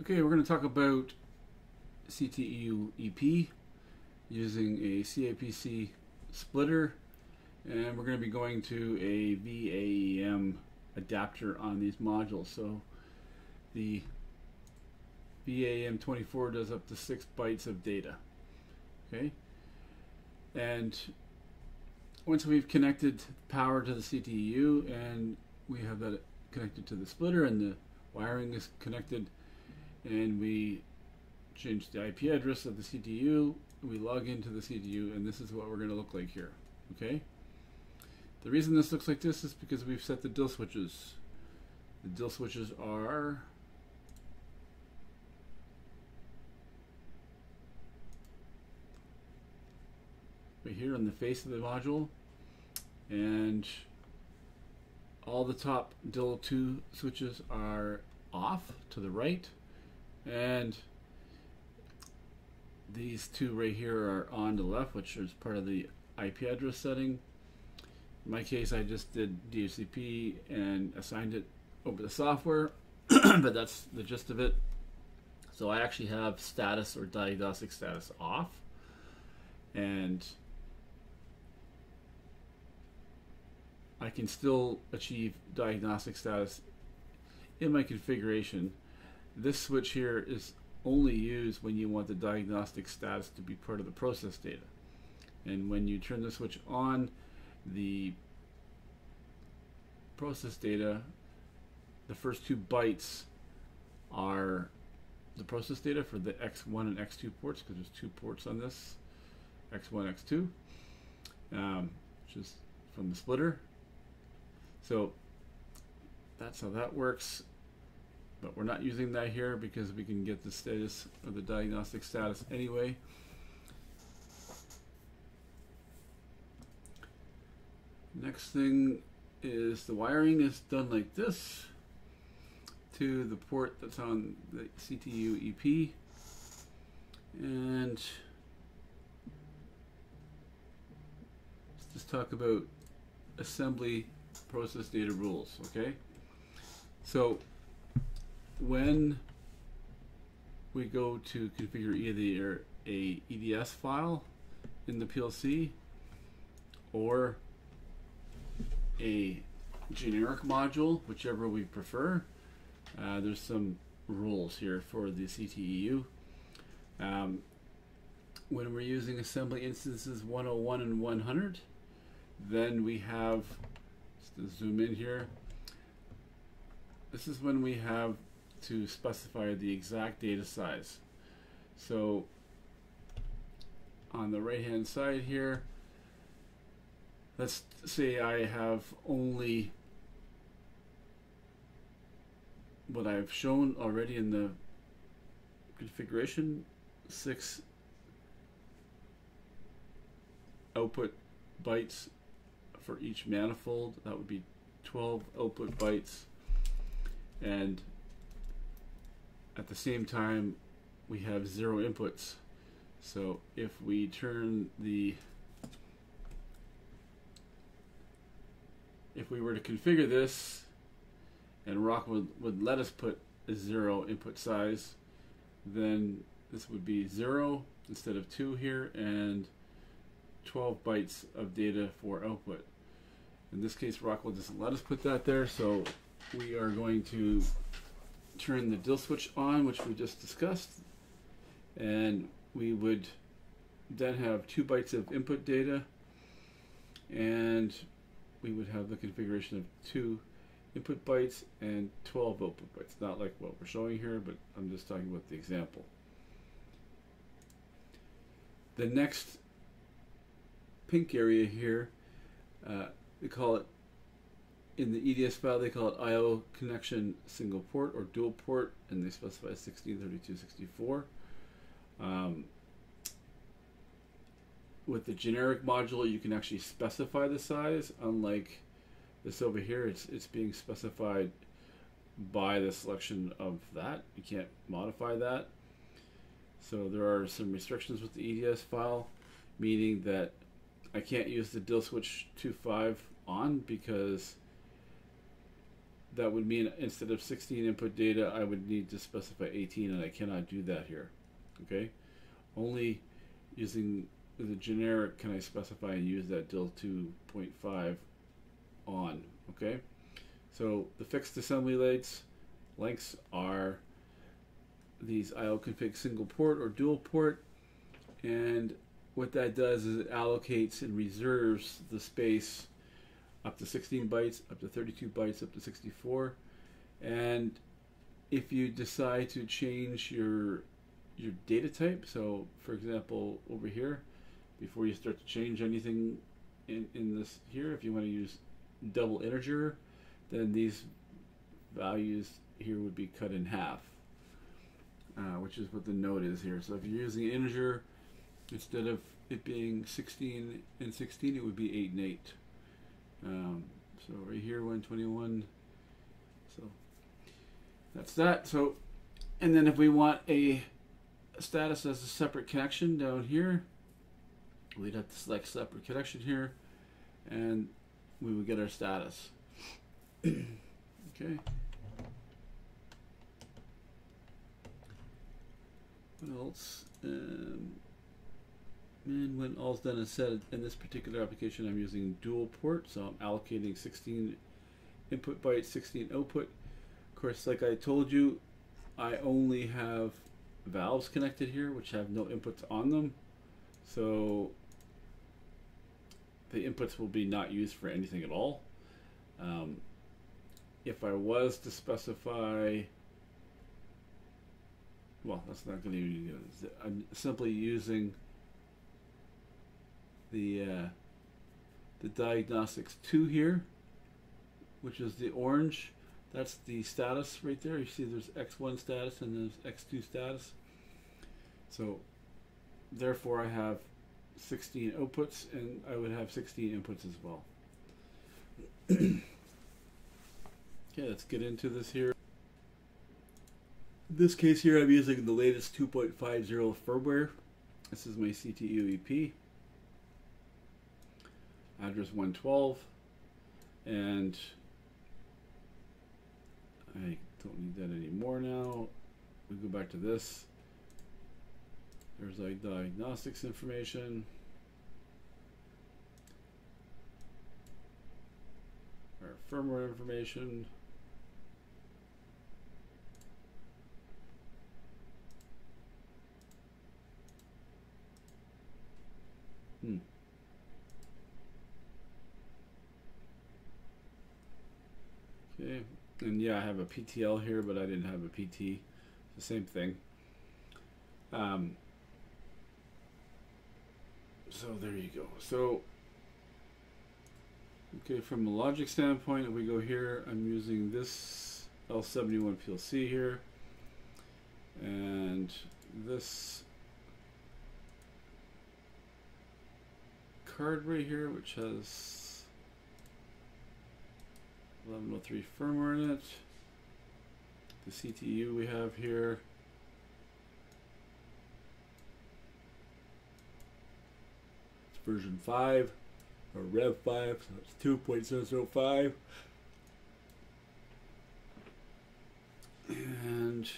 Okay, we're going to talk about CTEU EP using a CAPC splitter and we're going to be going to a VAEM adapter on these modules. So the VAEM 24 does up to 6 bytes of data. Okay, and once we've connected power to the CTEU and we have that connected to the splitter and the wiring is connected and we change the IP address of the CTEU, we log into the CTEU, and this is what we're going to look like here. Okay. The reason this looks like this is because we've set the DIL switches. The DIL switches are right here on the face of the module and all the top DIL 2 switches are off to the right and these two right here are on the left, which is part of the IP address setting. In my case, I just did DHCP and assigned it over the software, but that's the gist of it. So I actually have status or diagnostic status off, and I can still achieve diagnostic status in my configuration. This switch here is only used when you want the diagnostic status to be part of the process data. And when you turn the switch on, the process data, the first two bytes are the process data for the X1 and X2 ports, because there's two ports on this, X1, X2, um, which is from the splitter. So that's how that works but we're not using that here because we can get the status or the diagnostic status anyway. Next thing is the wiring is done like this to the port that's on the CTEU EP and let's just talk about assembly process data rules okay so when we go to configure either a EDS file in the PLC or a generic module, whichever we prefer, uh, there's some rules here for the CTEU. Um, when we're using assembly instances 101 and 100, then we have, just to zoom in here, this is when we have to specify the exact data size. So on the right hand side here, let's say I have only what I've shown already in the configuration, six output bytes for each manifold. That would be 12 output bytes. And at the same time, we have zero inputs. So if we turn the, if we were to configure this, and Rockwell, would let us put a zero input size, then this would be zero instead of two here, and 12 bytes of data for output. In this case, Rockwell doesn't let us put that there, so we are going to turn the DIL switch on, which we just discussed, and we would then have two bytes of input data, and we would have the configuration of two input bytes and 12 output bytes. Not like what we're showing here, but I'm just talking about the example. The next pink area here, uh, we call it in the EDS file, they call it IO connection single port or dual port, and they specify 163264. Um, with the generic module, you can actually specify the size. Unlike this over here, it's it's being specified by the selection of that. You can't modify that. So there are some restrictions with the EDS file, meaning that I can't use the DIL switch 2.5 on because that would mean instead of 16 input data, I would need to specify 18, and I cannot do that here. Okay, only using the generic can I specify and use that DIL 2.5 on. Okay, so the fixed assembly legs lengths are these IO config single port or dual port, and what that does is it allocates and reserves the space up to 16 bytes, up to 32 bytes, up to 64. And if you decide to change your your data type, so for example, over here, before you start to change anything in, in this here, if you want to use double integer, then these values here would be cut in half, uh, which is what the note is here. So if you're using integer, instead of it being 16 and 16, it would be 8 and 8. Um, so right here, 121. So that's that. So, and then if we want a status as a separate connection down here, we'd have to select separate connection here, and we would get our status. okay. What else? Um, and when all's done and said, in this particular application, I'm using dual port, so I'm allocating 16 input bytes, 16 output. Of course, like I told you, I only have valves connected here, which have no inputs on them. So the inputs will be not used for anything at all. Um, if I was to specify, well, that's not going to be, I'm simply using the uh, the diagnostics 2 here, which is the orange. That's the status right there. You see there's X1 status and there's X2 status. So therefore I have 16 outputs and I would have 16 inputs as well. okay, let's get into this here. In this case here I'm using the latest 2.50 firmware. This is my CTEU EP address 112 and I don't need that anymore now. We go back to this. There's like diagnostics information. Our firmware information. Hmm Okay, and yeah, I have a PTL here, but I didn't have a PT. the same thing. Um, so there you go. So, okay, from a logic standpoint, if we go here, I'm using this L71 PLC here, and this card right here, which has 1103 firmware in it. The CTEU we have here. It's version 5 or Rev 5, so it's 2.005. And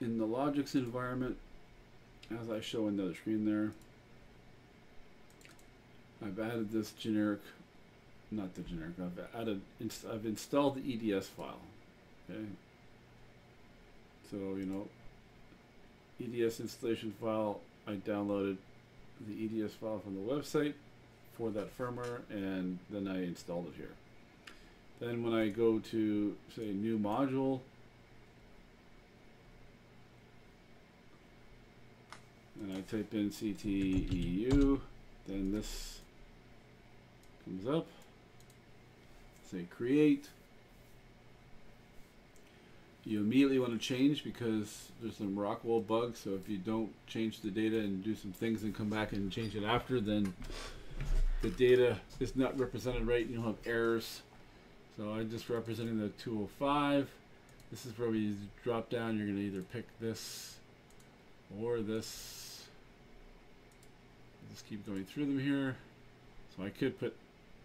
in the Logix environment, as I show in the other screen there, I've added this generic not the generic. I've added. I've installed the EDS file. Okay. So you know, EDS installation file. I downloaded the EDS file from the website for that firmware, and then I installed it here. Then when I go to say new module. And I type in CTEU, then this comes up say create. You immediately want to change because there's some Rockwell bugs. So if you don't change the data and do some things and come back and change it after, then the data is not represented right. You'll have errors. So I'm just representing the 205. This is where we drop down. You're going to either pick this or this. Just keep going through them here. So I could put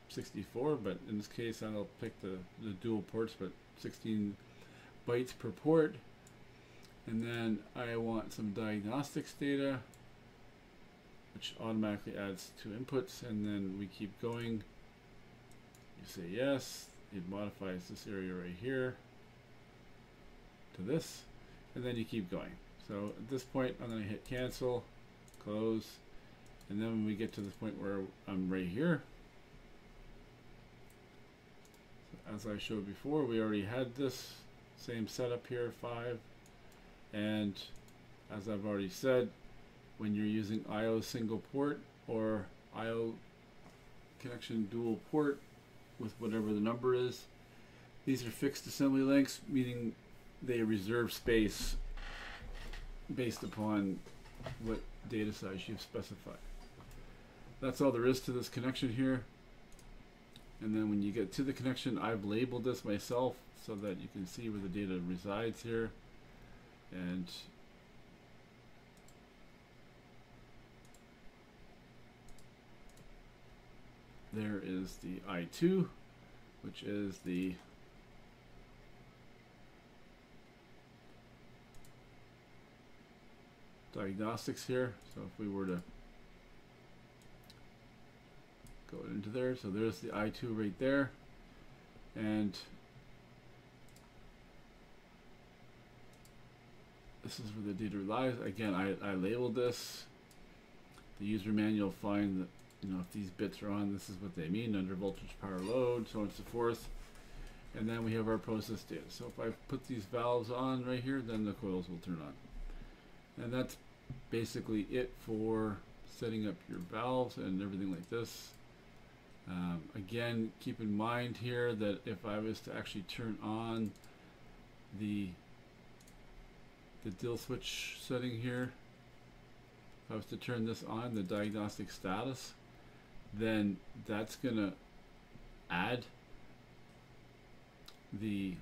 64, but in this case I'll pick the, the dual ports, but 16 bytes per port. And then I want some diagnostics data, which automatically adds two inputs, and then we keep going. You say yes, it modifies this area right here to this, and then you keep going. So at this point, I'm going to hit cancel, close, and then when we get to this point where I'm right here, so as I showed before, we already had this same setup here, 5, and as I've already said, when you're using I.O. single port or I.O. connection dual port with whatever the number is, these are fixed assembly lengths, meaning they reserve space based upon what data size you've specified. That's all there is to this connection here. And then when you get to the connection, I've labeled this myself so that you can see where the data resides here. And there is the I2, which is the diagnostics here. So if we were to go there, so there's the I2 right there. And this is where the data lies. Again, I, I labeled this. The user manual find that, you know, if these bits are on, this is what they mean, under voltage power load, so on and so forth. And then we have our process data. So if I put these valves on right here, then the coils will turn on. And that's basically it for setting up your valves and everything like this. Um, again, keep in mind here that if I was to actually turn on the the DIL switch setting here, if I was to turn this on, the diagnostic status, then that's going to add the,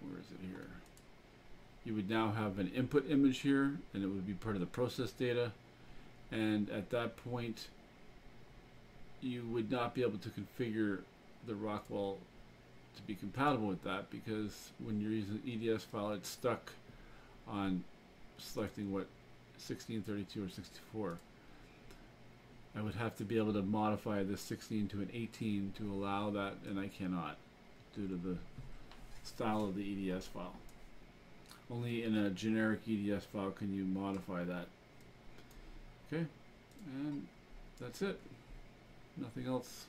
where is it here? You would now have an input image here, and it would be part of the process data. And at that point, you would not be able to configure the Rockwell to be compatible with that because when you're using an EDS file, it's stuck on selecting what 1632 or 64. I would have to be able to modify this 16 to an 18 to allow that, and I cannot due to the style of the EDS file. Only in a generic EDS file can you modify that. Okay, and that's it. Nothing else